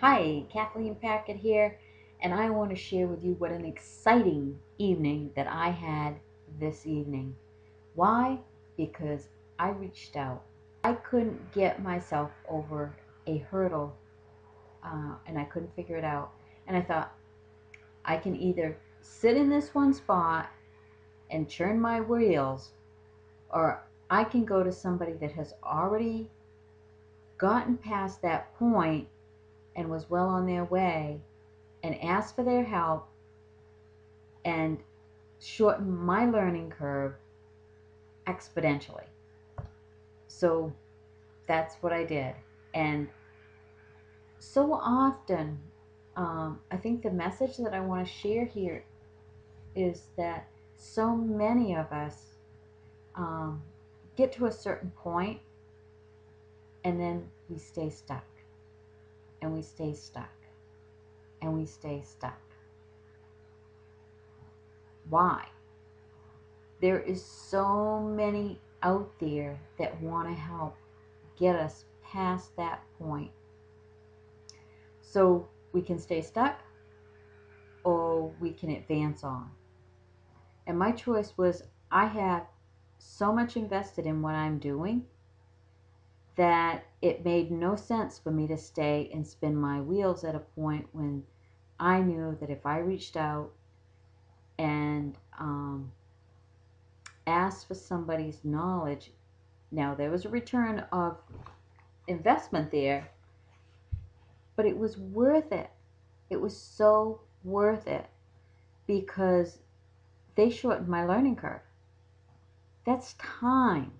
Hi, Kathleen Packard here, and I want to share with you what an exciting evening that I had this evening. Why? Because I reached out. I couldn't get myself over a hurdle, uh, and I couldn't figure it out. And I thought, I can either sit in this one spot and churn my wheels, or I can go to somebody that has already gotten past that point and was well on their way and asked for their help and shortened my learning curve exponentially. So that's what I did. And so often, um, I think the message that I want to share here is that so many of us um, get to a certain point and then we stay stuck and we stay stuck and we stay stuck. Why? There is so many out there that want to help get us past that point. So we can stay stuck or we can advance on. And my choice was I have so much invested in what I'm doing that it made no sense for me to stay and spin my wheels at a point when I knew that if I reached out and um, asked for somebody's knowledge, now there was a return of investment there, but it was worth it. It was so worth it because they shortened my learning curve. That's time.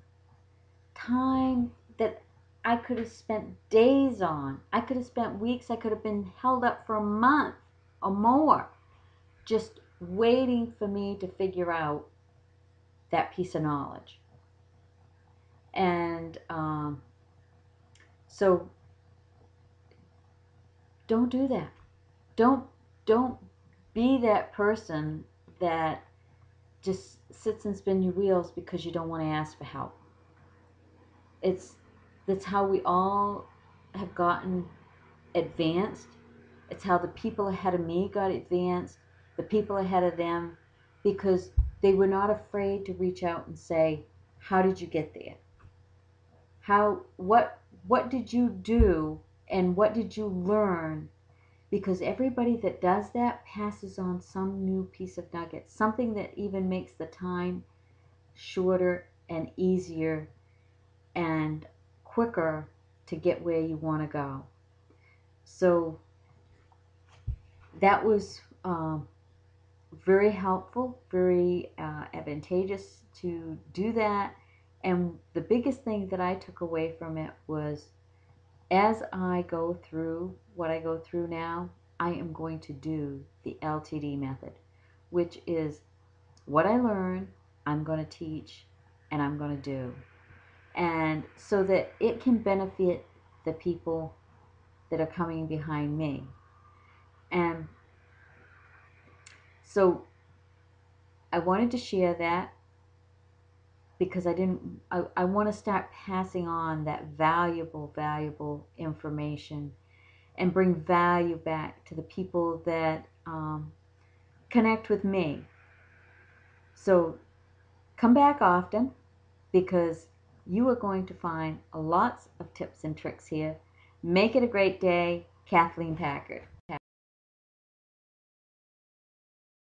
Time that I could have spent days on. I could have spent weeks. I could have been held up for a month or more just waiting for me to figure out that piece of knowledge. And um, so don't do that. Don't don't be that person that just sits and spins your wheels because you don't want to ask for help. It's that's how we all have gotten advanced. It's how the people ahead of me got advanced, the people ahead of them, because they were not afraid to reach out and say, "How did you get there? How what what did you do and what did you learn because everybody that does that passes on some new piece of nugget, something that even makes the time shorter and easier and quicker to get where you want to go. So that was um, very helpful, very uh, advantageous to do that. And the biggest thing that I took away from it was as I go through what I go through now, I am going to do the LTD method, which is what I learn, I'm going to teach, and I'm going to do. And so that it can benefit the people that are coming behind me. And so I wanted to share that because I didn't, I, I want to start passing on that valuable, valuable information and bring value back to the people that um, connect with me. So come back often because you are going to find lots of tips and tricks here. Make it a great day. Kathleen Packard.